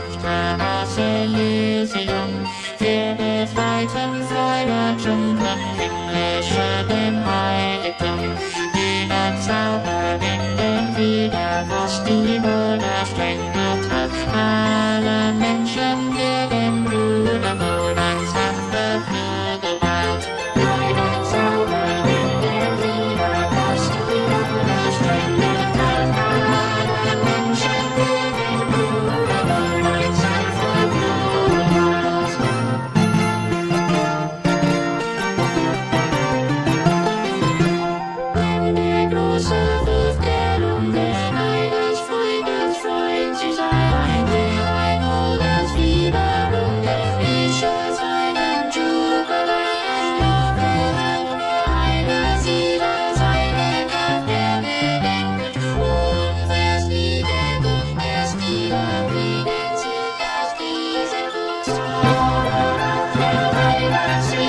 看着那些已经不见的、不存在的证明，泪水被埋葬。悲伤的背影，依然不屈。Thank you.